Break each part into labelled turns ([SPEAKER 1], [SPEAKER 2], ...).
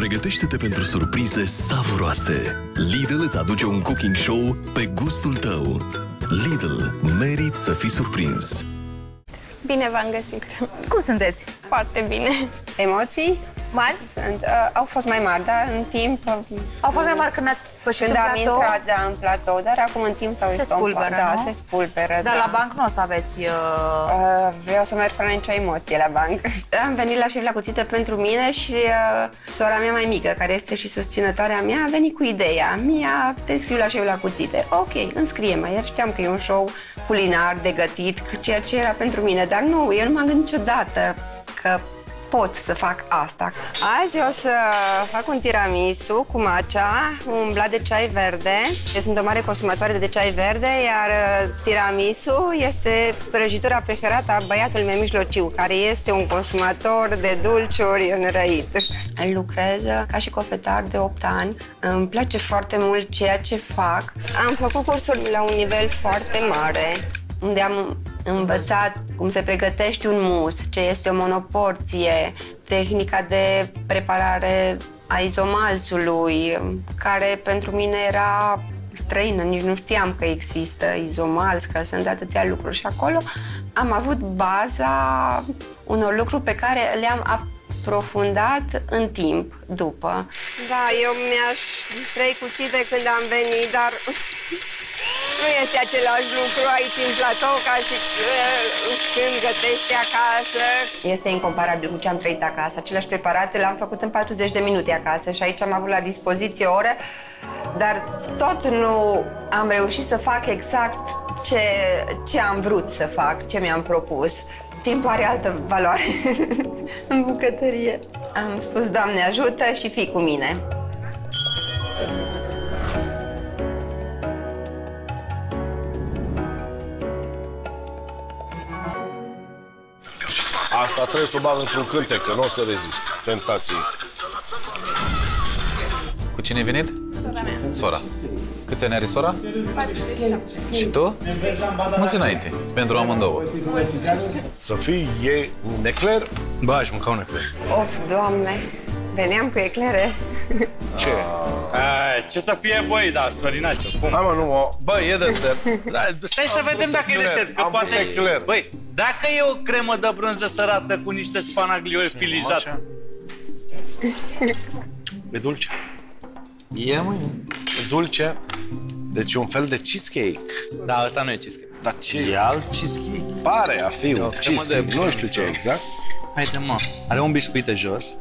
[SPEAKER 1] Pregătește-te pentru surprize savuroase. Lidl îți aduce un cooking show pe gustul tău. Lidl, meriți să fii surprins.
[SPEAKER 2] Bine v-am găsit.
[SPEAKER 3] Cum sunteți?
[SPEAKER 2] Foarte bine.
[SPEAKER 4] Emoții?
[SPEAKER 3] Mari?
[SPEAKER 4] Sunt, uh, au fost mai mari, dar în timp... Uh,
[SPEAKER 3] Au fost mai mari când ați pășit
[SPEAKER 4] când
[SPEAKER 3] în
[SPEAKER 4] am
[SPEAKER 3] platou?
[SPEAKER 4] intrat, da, în platou, dar acum în timp s-au
[SPEAKER 3] Se
[SPEAKER 4] estompat.
[SPEAKER 3] spulberă,
[SPEAKER 4] Da,
[SPEAKER 3] nu?
[SPEAKER 4] se spulberă,
[SPEAKER 3] Dar
[SPEAKER 4] da.
[SPEAKER 3] la banc nu o să aveți... Uh...
[SPEAKER 4] Uh, vreau să merg fără nicio emoție la banc. Am venit la șef la cuțită pentru mine și uh, sora mea mai mică, care este și susținătoarea mea, a venit cu ideea. Mia, te înscriu la șef la cuțite. Ok, înscrie-mă. Iar știam că e un show culinar de gătit, ceea ce era pentru mine, dar nu, eu nu m-am gândit niciodată că pot să fac asta. Azi o să fac un tiramisu cu matcha, un blat de ceai verde. Eu sunt o mare consumatoare de ceai verde, iar uh, tiramisu este prăjitura preferată a băiatului meu mijlociu, care este un consumator de dulciuri înrăit. Lucrez ca și cofetar de 8 ani. Îmi place foarte mult ceea ce fac. Am făcut cursuri la un nivel foarte mare unde am învățat cum se pregătește un mus, ce este o monoporție, tehnica de preparare a izomalțului, care pentru mine era străină, nici nu știam că există izomalți, că sunt atâția lucruri și acolo am avut baza unor lucruri pe care le-am aprofundat în timp după. Da, eu mi-aș trei cuțite când am venit, dar nu este același lucru aici în platou ca și uh, când gătești acasă. Este incomparabil cu ce am trăit acasă. Aceleași preparate le-am făcut în 40 de minute acasă și aici am avut la dispoziție o oră, dar tot nu am reușit să fac exact ce, ce am vrut să fac, ce mi-am propus. Timpul are altă valoare în bucătărie. Am spus, Doamne ajută și fii cu mine.
[SPEAKER 5] Asta trebuie să o bag într-un cântec, că nu o să rezist. Tentații.
[SPEAKER 6] Cu cine ai venit? Sora mea. Sora. Câți ani are sora? 47. Și tu? Mulți înainte, pentru amândouă.
[SPEAKER 5] Să fii e un ecler?
[SPEAKER 7] Bă, aș mânca un ecler.
[SPEAKER 4] Of, Doamne, veneam cu eclere.
[SPEAKER 5] Ce?
[SPEAKER 7] A, ce să fie, băi, da, Sorinaciu, cum?
[SPEAKER 5] Hai mă, nu, o... bă, e desert.
[SPEAKER 7] Da, Stai să vedem dacă e
[SPEAKER 5] ecler,
[SPEAKER 7] desert, că
[SPEAKER 5] am
[SPEAKER 7] poate...
[SPEAKER 5] făcut ecler.
[SPEAKER 7] Băi, dacă e o cremă de brânză sărată cu niște spanaglioli filijat...
[SPEAKER 5] E dulce.
[SPEAKER 6] E, mă,
[SPEAKER 5] E dulce. Deci un fel de cheesecake.
[SPEAKER 7] Da, asta nu e cheesecake.
[SPEAKER 5] Dar ce?
[SPEAKER 6] e alt cheesecake.
[SPEAKER 5] Pare a fi un
[SPEAKER 7] o cremă
[SPEAKER 5] cheesecake,
[SPEAKER 7] de
[SPEAKER 5] nu știu ce exact.
[SPEAKER 7] Haide, mă. Are un biscuit de jos,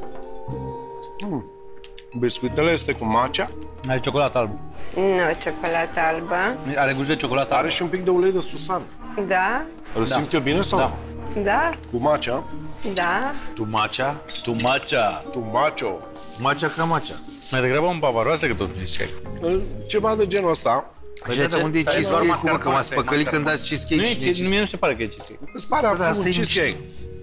[SPEAKER 5] Biscuitele este cu matcha,
[SPEAKER 7] are ciocolată albă,
[SPEAKER 4] Nu, ciocolată albă.
[SPEAKER 7] are gust de ciocolată albă.
[SPEAKER 5] are și un pic de ulei de susan.
[SPEAKER 4] Da,
[SPEAKER 5] Îl simt eu bine sau
[SPEAKER 7] Da.
[SPEAKER 5] nu?
[SPEAKER 4] da,
[SPEAKER 5] Cu matcha,
[SPEAKER 4] da.
[SPEAKER 6] Tu matcha?
[SPEAKER 7] Tu matcha.
[SPEAKER 5] tu macho,
[SPEAKER 6] Matcha ca matcha.
[SPEAKER 7] Mai degrabă un bavaroasă că tot cheesecake.
[SPEAKER 5] ceva de genul ăsta.
[SPEAKER 6] Așa,
[SPEAKER 7] de ce?
[SPEAKER 6] dar unde e
[SPEAKER 7] Să ai doar
[SPEAKER 6] cheesecake-ul, mă? Că m-ați
[SPEAKER 7] mascarpone,
[SPEAKER 6] păcălit când dați
[SPEAKER 7] Nu
[SPEAKER 6] cheesecake
[SPEAKER 7] e,
[SPEAKER 6] și
[SPEAKER 7] ce-
[SPEAKER 6] nici...
[SPEAKER 7] mie nu se pare că e cheesecake.
[SPEAKER 5] Îți pare a
[SPEAKER 6] Da,
[SPEAKER 5] fi
[SPEAKER 6] asta
[SPEAKER 5] un
[SPEAKER 6] e
[SPEAKER 5] cheesecake.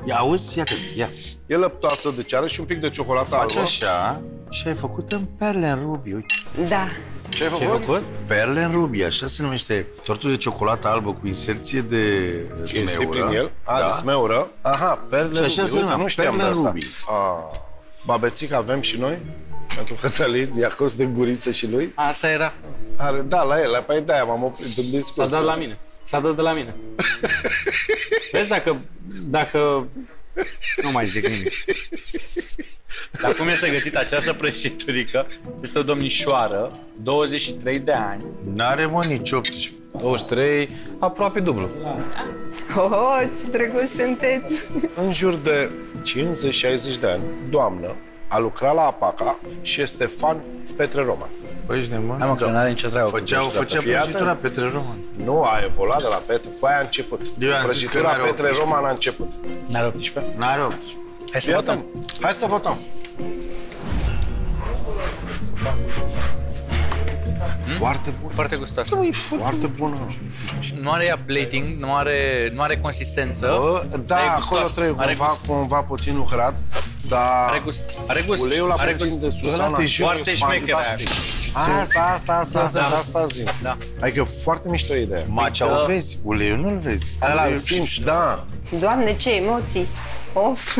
[SPEAKER 6] Ia auzi? Iată, ia.
[SPEAKER 5] E lăptoasă, deci are și un pic de ciocolată
[SPEAKER 6] Faci
[SPEAKER 5] albă.
[SPEAKER 6] așa și ai făcut în perle în rubi. Uite.
[SPEAKER 4] Da.
[SPEAKER 5] Ce ai
[SPEAKER 7] Ce ai
[SPEAKER 5] făcut?
[SPEAKER 7] făcut?
[SPEAKER 6] Perle în rubi, așa se numește tortul de ciocolată albă cu inserție de
[SPEAKER 5] Este
[SPEAKER 6] smeură.
[SPEAKER 5] prin el? A,
[SPEAKER 6] da.
[SPEAKER 5] de smeură. Aha, perle
[SPEAKER 6] Și așa
[SPEAKER 5] rubi.
[SPEAKER 6] se
[SPEAKER 5] Uite,
[SPEAKER 6] numea,
[SPEAKER 5] nu știam de
[SPEAKER 6] perle
[SPEAKER 5] asta.
[SPEAKER 6] rubi.
[SPEAKER 5] A, babețic avem și noi? Pentru Cătălin, i-a cos de guriță și lui.
[SPEAKER 7] Asta era.
[SPEAKER 5] Are, da, la el, păi de-aia m-am oprit în
[SPEAKER 7] S-a
[SPEAKER 5] discurs.
[SPEAKER 7] dat la mine. S-a dat de la mine. Vezi dacă, dacă... Nu mai zic nimic. Dar cum este gătită această prăjiturică? Este o domnișoară, 23 de ani.
[SPEAKER 6] N-are mă nici 18. 23, aproape dublu.
[SPEAKER 4] Oh, ce drăguț sunteți!
[SPEAKER 5] În jur de 50-60 de ani, doamnă, a lucrat la APACA și este fan Petre Roman.
[SPEAKER 6] Băi, ești neman?
[SPEAKER 7] Hai mă, că n-are nicio treabă. cu
[SPEAKER 6] Făceau,
[SPEAKER 7] prăjitura.
[SPEAKER 6] făcea
[SPEAKER 5] Fii atent.
[SPEAKER 6] prăjitura Petre Roman.
[SPEAKER 5] Nu a evoluat de la Petre, cu aia a început.
[SPEAKER 6] Eu am zis că
[SPEAKER 5] Prăjitura
[SPEAKER 6] n-are
[SPEAKER 5] Petre
[SPEAKER 6] 18.
[SPEAKER 5] Roman a început.
[SPEAKER 7] N-are 18?
[SPEAKER 6] N-are 18.
[SPEAKER 7] Hai să
[SPEAKER 5] Fii
[SPEAKER 7] votăm.
[SPEAKER 5] atent. Hai să votăm.
[SPEAKER 6] Foarte bun.
[SPEAKER 7] Foarte gustoasă.
[SPEAKER 6] Foarte bună.
[SPEAKER 7] Nu are ea plating, nu are, nu are consistență.
[SPEAKER 5] Bă, da,
[SPEAKER 7] dar e
[SPEAKER 5] acolo
[SPEAKER 7] gustoasă.
[SPEAKER 5] trebuie
[SPEAKER 7] are
[SPEAKER 5] cumva,
[SPEAKER 7] gust.
[SPEAKER 5] cumva puțin lucrat, dar
[SPEAKER 7] Are gust. Are gust.
[SPEAKER 5] uleiul la
[SPEAKER 7] are
[SPEAKER 5] puțin
[SPEAKER 7] gust.
[SPEAKER 5] de susana
[SPEAKER 6] Ăla de jos,
[SPEAKER 7] Foarte șmecher aia.
[SPEAKER 5] Asta, asta, asta, asta,
[SPEAKER 7] Da.
[SPEAKER 5] asta zic.
[SPEAKER 7] Da.
[SPEAKER 5] Adică e foarte mișto idee.
[SPEAKER 6] Macea o vezi, uleiul nu-l vezi.
[SPEAKER 5] Ăla îl
[SPEAKER 6] Uleiul-
[SPEAKER 5] simți, da.
[SPEAKER 4] Doamne, ce emoții! Of!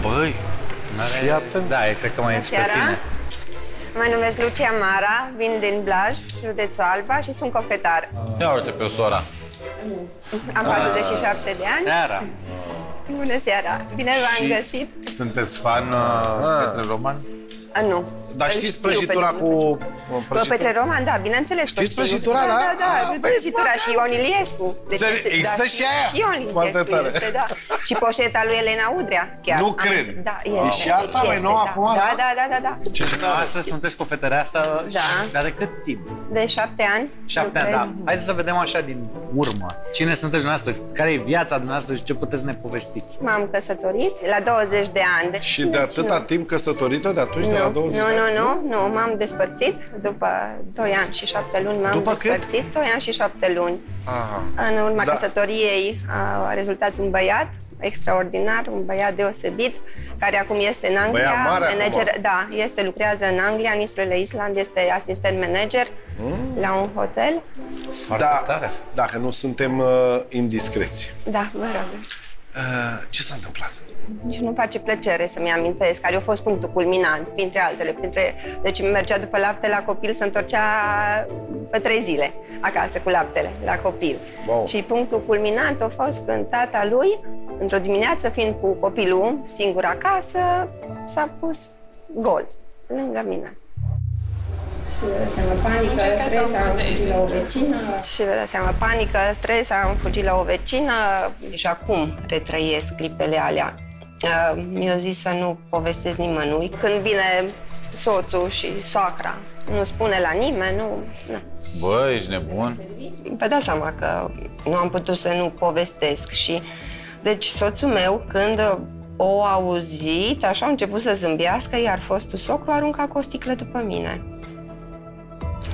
[SPEAKER 6] Băi,
[SPEAKER 5] Fii atent.
[SPEAKER 7] Da, e, cred că mai e spre
[SPEAKER 4] Seara.
[SPEAKER 7] tine.
[SPEAKER 4] Mă numesc Lucia Mara, vin din Blaj, județul Alba și sunt copetar.
[SPEAKER 6] ia uite pe sora.
[SPEAKER 4] Am 47 de ani.
[SPEAKER 7] Seara.
[SPEAKER 4] Bună seara! Bine v-am
[SPEAKER 6] Și-
[SPEAKER 4] găsit!
[SPEAKER 6] Sunteți fan uh, Petre Roman?
[SPEAKER 4] A, nu.
[SPEAKER 5] Dar
[SPEAKER 4] Îl
[SPEAKER 5] știți
[SPEAKER 4] știu
[SPEAKER 5] prăjitura
[SPEAKER 4] pe
[SPEAKER 5] cu...
[SPEAKER 4] domnul. Pe
[SPEAKER 5] prăjitura?
[SPEAKER 4] Petre Roman, da, bineînțeles. că
[SPEAKER 5] Știți
[SPEAKER 4] știu.
[SPEAKER 5] prăjitura, da?
[SPEAKER 4] Da, da,
[SPEAKER 5] Ah,
[SPEAKER 4] da.
[SPEAKER 5] vezi,
[SPEAKER 4] prăjitura
[SPEAKER 5] mă,
[SPEAKER 4] și Ion Iliescu. Deci
[SPEAKER 5] Seri-
[SPEAKER 4] este-
[SPEAKER 5] există
[SPEAKER 4] da,
[SPEAKER 5] și aia?
[SPEAKER 4] Și Ion
[SPEAKER 5] Foarte
[SPEAKER 4] Iliescu
[SPEAKER 5] tare.
[SPEAKER 4] este, da. Și poșeta lui Elena Udrea, chiar.
[SPEAKER 5] Nu
[SPEAKER 4] Am
[SPEAKER 5] cred.
[SPEAKER 4] zis, Da,
[SPEAKER 5] E
[SPEAKER 4] este.
[SPEAKER 5] și asta
[SPEAKER 4] Deci
[SPEAKER 5] mai
[SPEAKER 4] este,
[SPEAKER 5] nou
[SPEAKER 4] da.
[SPEAKER 5] acum,
[SPEAKER 4] Da,
[SPEAKER 5] da?
[SPEAKER 4] da, da, da, da.
[SPEAKER 7] Astăzi sunteți cofetărea asta
[SPEAKER 4] Da.
[SPEAKER 7] dar de cât timp?
[SPEAKER 4] De șapte ani.
[SPEAKER 7] Șapte ani,
[SPEAKER 4] lucrez.
[SPEAKER 7] da. Haideți să vedem așa din urmă. Cine sunteți dumneavoastră? Care e viața dumneavoastră și ce puteți să ne povestiți?
[SPEAKER 4] M-am căsătorit la 20 de ani. Deci,
[SPEAKER 5] Și de atâta timp căsătorită, de atunci, de la
[SPEAKER 4] Nu,
[SPEAKER 5] 20
[SPEAKER 4] nu,
[SPEAKER 5] de ani?
[SPEAKER 4] nu, nu, nu, m-am despărțit după 2 ani și 7 luni m-am
[SPEAKER 5] După cât?
[SPEAKER 4] despărțit, 2 ani și 7 luni.
[SPEAKER 5] Aha.
[SPEAKER 4] În urma
[SPEAKER 5] Da.
[SPEAKER 4] căsătoriei a rezultat un băiat extraordinar, un băiat deosebit, care acum este în Anglia,
[SPEAKER 5] Băiat mare
[SPEAKER 4] manager,
[SPEAKER 5] acum.
[SPEAKER 4] da, este lucrează în Anglia, în insulele Island, este asistent manager
[SPEAKER 5] Mm.
[SPEAKER 4] la un hotel.
[SPEAKER 7] Foarte
[SPEAKER 5] Da,
[SPEAKER 7] tare.
[SPEAKER 5] dacă nu suntem uh, indiscreți.
[SPEAKER 4] Da, vă rog.
[SPEAKER 5] Uh, ce s-a întâmplat?
[SPEAKER 4] Nici nu face plăcere să-mi amintesc care a fost punctul culminant, printre altele. Printre... Deci mergea după lapte la copil, se întorcea pe trei zile acasă cu laptele la copil.
[SPEAKER 5] Wow.
[SPEAKER 4] Și punctul culminant a fost când tata lui, într-o dimineață, fiind cu copilul singur acasă, s-a pus gol lângă mine. Și vă dați seama, panică, stres, am fugit la o vecină. Și vă dați seama, panică, stres, am fugit la o vecină. Și acum retrăiesc clipele alea. Uh, Mi-a zis să nu povestesc nimănui. Când vine soțul și soacra, nu spune la nimeni, nu... nu.
[SPEAKER 6] Bă, ești nebun?
[SPEAKER 4] Vă dați seama că nu am putut să nu povestesc și... Deci soțul meu, când o auzit, așa a început să zâmbească, iar fostul socru arunca cu o sticlă după mine.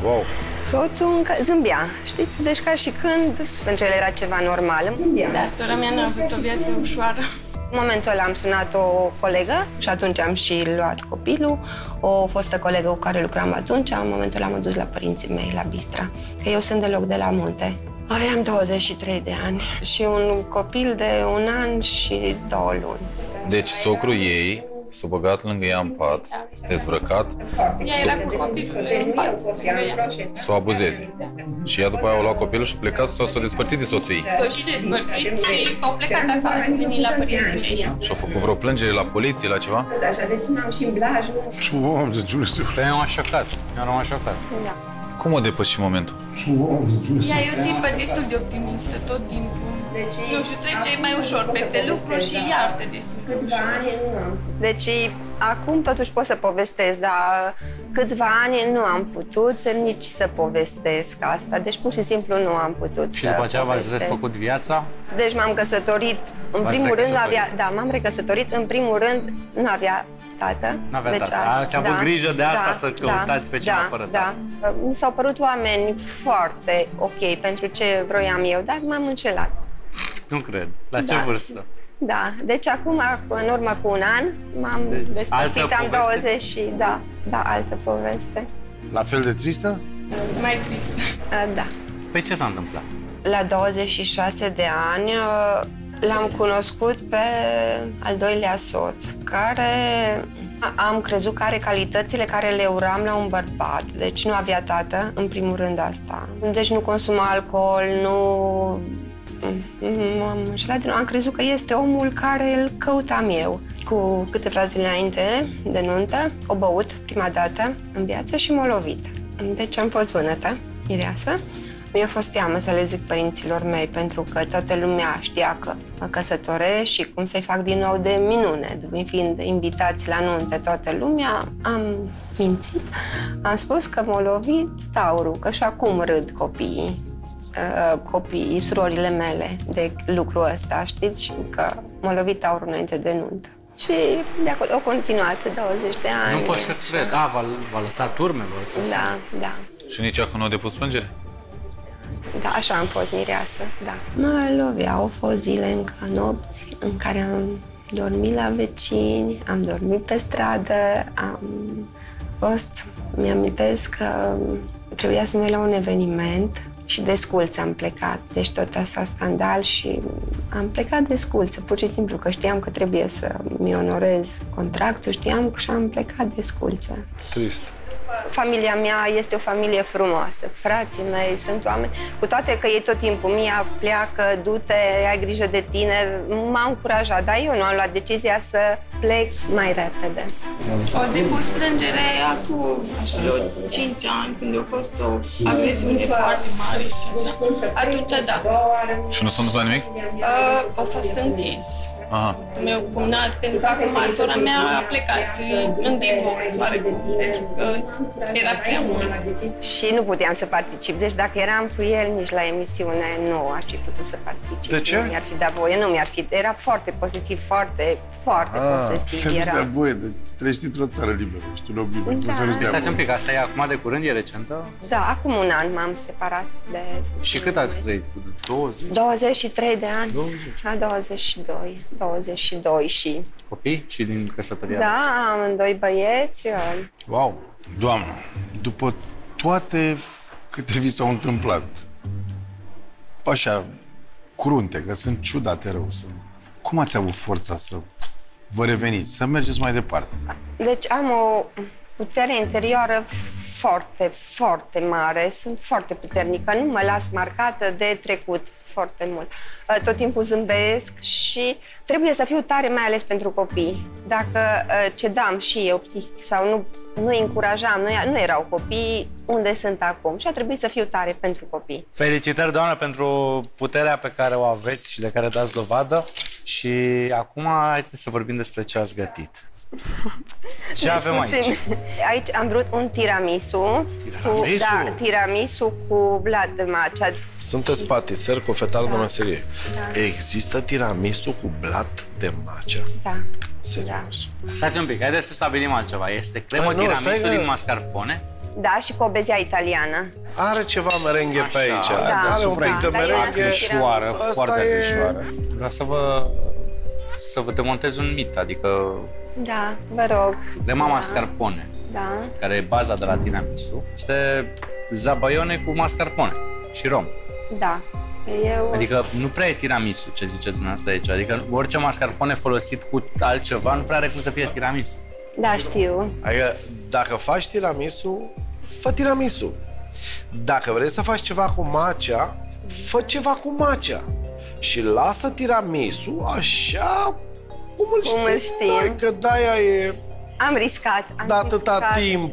[SPEAKER 5] Wow.
[SPEAKER 4] Soțul încă zâmbea, știți? Deci ca și când pentru el era ceva normal. Zâmbea.
[SPEAKER 2] Da, sora mea n-a avut o viață ușoară.
[SPEAKER 4] În momentul ăla am sunat o colegă și atunci am și luat copilul. O fostă colegă cu care lucram atunci, în momentul ăla am dus la părinții mei, la Bistra, că eu sunt deloc de la munte. Aveam 23 de ani și un copil de un an și două luni.
[SPEAKER 6] Deci socrul ei s-a băgat lângă ea în pat, dezbrăcat,
[SPEAKER 2] Ea era cu copilul în pat, lângă ea.
[SPEAKER 6] să o abuzeze. Și ea după aia a luat copilul și a plecat sau s-a despărțit de soțul ei.
[SPEAKER 2] S-o și despărțit și au plecat acasă, venit la părinții mei.
[SPEAKER 6] Și a făcut vreo plângere la poliție, la ceva?
[SPEAKER 4] Așa, deci m-am și în blaj.
[SPEAKER 5] Doamne, Dumnezeu.
[SPEAKER 7] Pe eu m-am șocat. Eu m-am șocat.
[SPEAKER 4] Da.
[SPEAKER 6] Cum o depăși momentul?
[SPEAKER 2] Ea e o tipă destul de optimistă tot timpul. Nu știu, trece mai ușor peste lucruri și iartă destul de ușor.
[SPEAKER 4] Deci acum totuși pot să povestesc, dar câțiva ani nu am putut nici să povestesc asta. Deci pur și simplu nu am putut
[SPEAKER 7] Și
[SPEAKER 4] să
[SPEAKER 7] după aceea v-ați
[SPEAKER 4] povestesc.
[SPEAKER 7] refăcut viața?
[SPEAKER 4] Deci m-am căsătorit, în
[SPEAKER 7] V-ați
[SPEAKER 4] primul rând nu
[SPEAKER 7] recăsătorit.
[SPEAKER 4] avea, da, m-am recăsătorit, în primul rând nu avea tată.
[SPEAKER 7] N-avea
[SPEAKER 4] deci
[SPEAKER 7] tată.
[SPEAKER 4] asta-
[SPEAKER 7] Ați avut grijă de asta să căutați pe cineva
[SPEAKER 4] da,
[SPEAKER 7] fără
[SPEAKER 4] da. Mi s-au părut oameni foarte ok pentru ce vroiam eu, dar m-am încelat.
[SPEAKER 7] Nu cred. La ce
[SPEAKER 4] Da.
[SPEAKER 7] vârstă?
[SPEAKER 4] Da, deci acum, în urmă cu un an, m-am
[SPEAKER 7] Deci,
[SPEAKER 4] despărțit,
[SPEAKER 7] altă
[SPEAKER 4] am
[SPEAKER 7] poveste.
[SPEAKER 4] 20 și, da, da, altă poveste.
[SPEAKER 5] La fel de tristă?
[SPEAKER 2] Mai trist.
[SPEAKER 4] Uh, Da.
[SPEAKER 7] Păi ce s-a întâmplat?
[SPEAKER 4] La 26 de ani uh, l-am cunoscut pe al doilea soț, care am crezut că are calitățile care le uram la un bărbat. Deci nu avea tată, în primul rând asta. Deci nu consuma alcool, nu... M-am înșelat, din nou. am crezut că este omul care îl căutam eu. Cu câteva zile înainte de nuntă, o băut prima dată în viață și m-a lovit. Deci am fost vânătă, mireasă. Mi-a fost teamă să le zic părinților mei, pentru că toată lumea știa că mă căsătoresc și cum să-i fac din nou de minune. Fiind invitați la nunte toată lumea, am mințit. Am spus că m-a lovit taurul, că și acum râd copiii, uh, copiii, surorile mele de lucrul ăsta, știți? Și că m-a lovit taurul înainte de nuntă. Și de acolo au continuat 20 de ani.
[SPEAKER 7] Nu pot să cred. A, v-a, v-a lăsat urme, v-a lăsat
[SPEAKER 4] Da, da.
[SPEAKER 6] Și nici acum nu a depus plângere?
[SPEAKER 4] Da, așa am fost mireasă, da. Mă lovea, au fost zile încă nopți în care am dormit la vecini, am dormit pe stradă, am fost, mi-amintesc că trebuia să merg la un eveniment Și de sculță am plecat. Deci tot asta scandal și am plecat de sculță, pur și simplu, că știam că trebuie să mi onorez contractul, știam și am plecat de sculță.
[SPEAKER 5] Trist.
[SPEAKER 4] Familia mea este o familie frumoasă. Frații mei sunt oameni, cu toate că ei tot timpul Mia pleacă, du-te, ai grijă de tine, m-au încurajat, dar eu nu am luat decizia să plec mai repede.
[SPEAKER 2] O depus plângere acum vreo 5 ani, când a fost o agresiune foarte mare și așa. Atunci, da,
[SPEAKER 6] Și nu s-a întâmplat nimic?
[SPEAKER 2] uh, a fost închis.
[SPEAKER 6] Aha.
[SPEAKER 2] meu cumnat, pentru că acum sora mea a plecat în divorț, oarecum, pentru că era prea mult.
[SPEAKER 4] Și nu puteam să particip. Deci dacă eram cu el nici la emisiune, nu aș fi putut să particip.
[SPEAKER 5] De ce?
[SPEAKER 4] Nu mi-ar fi dat voie, nu mi-ar fi... Era foarte posesiv, foarte, foarte posesiv.
[SPEAKER 8] Se nu
[SPEAKER 4] Era.
[SPEAKER 8] dea voie, de, trăiești într-o țară liberă, ești un om liber,
[SPEAKER 4] Da.
[SPEAKER 8] da. să nu-ți dea
[SPEAKER 7] Stați un
[SPEAKER 8] voie.
[SPEAKER 7] pic, asta e acum de curând, e recentă?
[SPEAKER 4] Da, acum un an m-am separat de...
[SPEAKER 7] Și cât ați trăit? Cu 20?
[SPEAKER 4] 23 de ani. 20. La 22. 22 și...
[SPEAKER 7] Copii? Și din căsătoria?
[SPEAKER 4] Da, am doi băieți. uh,
[SPEAKER 8] Wow! Doamnă, după toate câte vi s-au întâmplat, așa, crunte, că sunt ciudate rău, sunt... cum ați avut forța să vă reveniți, să mergeți mai departe?
[SPEAKER 4] Deci am o putere interioară foarte, foarte mare. Sunt foarte puternică. Nu mă las marcată de trecut foarte mult. Uh, Tot timpul zâmbesc și trebuie să fiu tare, mai ales pentru copii. Dacă uh, cedam și eu psihic sau nu, nu îi încurajam, nu, nu erau copii, unde sunt acum? Și a trebuit să fiu tare pentru copii.
[SPEAKER 7] Felicitări, doamnă, pentru puterea pe care o aveți și de care dați dovadă. Și acum haideți să vorbim despre ce ați gătit. Ce avem aici?
[SPEAKER 4] Puțin. Aici am vrut un tiramisu. Cu,
[SPEAKER 5] Tiramisu?
[SPEAKER 4] da, tiramisu cu blat de matcha.
[SPEAKER 5] Sunteți patiser cu fetar de meserie. Există tiramisu cu blat de matcha?
[SPEAKER 4] Da.
[SPEAKER 5] Serios.
[SPEAKER 7] Stați un pic, haideți să stabilim altceva. Este cremă
[SPEAKER 5] Hai, nu,
[SPEAKER 7] tiramisu
[SPEAKER 5] stai că-
[SPEAKER 7] din mascarpone?
[SPEAKER 4] Da, și cu obezia italiană.
[SPEAKER 5] Are ceva merenghe pe
[SPEAKER 7] Așa.
[SPEAKER 5] aici.
[SPEAKER 4] Da.
[SPEAKER 5] Are un pic de
[SPEAKER 4] Da, dar e
[SPEAKER 5] merenghe.
[SPEAKER 8] Acrișoară,
[SPEAKER 5] Asta
[SPEAKER 8] foarte
[SPEAKER 5] e-
[SPEAKER 8] acrișoară.
[SPEAKER 7] Vreau să vă, să vă demontez un mit, adică
[SPEAKER 4] Da, vă rog.
[SPEAKER 7] crema
[SPEAKER 4] da.
[SPEAKER 7] mascarpone,
[SPEAKER 4] Da,
[SPEAKER 7] care e baza de la tiramisu, este zabaione cu mascarpone și rom.
[SPEAKER 4] da. Eu...
[SPEAKER 7] Adică nu prea e tiramisu ce ziceți dumneavoastră aici. Adică orice mascarpone folosit cu altceva nu prea are cum să fie tiramisu.
[SPEAKER 4] Da, știu.
[SPEAKER 5] Adică, dacă faci tiramisu, fă tiramisu. Dacă vrei să faci ceva cu matcha, fă ceva cu matcha. Și lasă tiramisu așa cum îl știm,
[SPEAKER 4] Cum îl știm.
[SPEAKER 5] Noi, că de-aia e
[SPEAKER 4] Am riscat. Am
[SPEAKER 5] de atâta
[SPEAKER 4] riscat.
[SPEAKER 5] timp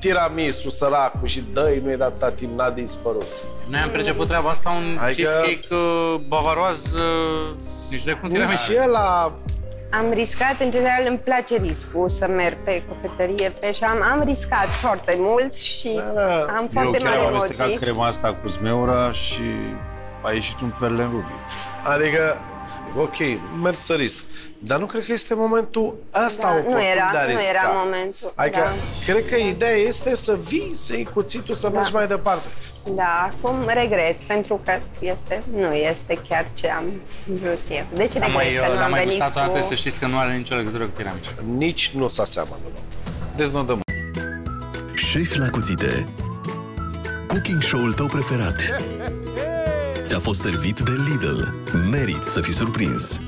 [SPEAKER 5] tiramisu, săracul, și dă nu e de atâta timp, n-a dispărut.
[SPEAKER 7] Noi am perceput treaba asta un
[SPEAKER 5] Adică-
[SPEAKER 7] cheesecake uh, bavaroaz, uh, nici de cum tiramisu.
[SPEAKER 5] Și ăla
[SPEAKER 4] Am riscat, în general îmi place riscul să merg pe cofetărie pe și am, am riscat foarte mult și
[SPEAKER 5] da.
[SPEAKER 4] am
[SPEAKER 8] Eu
[SPEAKER 4] foarte
[SPEAKER 8] chiar
[SPEAKER 4] mari
[SPEAKER 8] am amestecat
[SPEAKER 4] emoții.
[SPEAKER 8] crema asta cu zmeura și a ieșit un perle în rubi.
[SPEAKER 5] Adică, ok, merg să risc. Dar nu cred că este momentul ăsta
[SPEAKER 4] Da, nu
[SPEAKER 5] oportun
[SPEAKER 4] era-
[SPEAKER 5] de a
[SPEAKER 4] nu
[SPEAKER 5] risca.
[SPEAKER 4] era momentul,
[SPEAKER 5] Adică,
[SPEAKER 4] da.
[SPEAKER 5] cred că ideea este să vii, să iei cuțitul, să mergi mai departe.
[SPEAKER 4] Da, acum regret, pentru că este, nu este chiar ce am vrut eu. Deci
[SPEAKER 7] Am
[SPEAKER 4] regret
[SPEAKER 7] mai,
[SPEAKER 4] că nu
[SPEAKER 7] l-am
[SPEAKER 4] am
[SPEAKER 7] mai
[SPEAKER 4] venit
[SPEAKER 7] gustat o dată,
[SPEAKER 4] cu...
[SPEAKER 7] să știți că nu are nicio legătură cu tiramisu.
[SPEAKER 5] Nici nu se aseamănă.
[SPEAKER 6] Deznodăm.
[SPEAKER 1] Șef la cuțite Cooking show-ul tău preferat Ți-a fost servit de Lidl. Meriți să fii surprins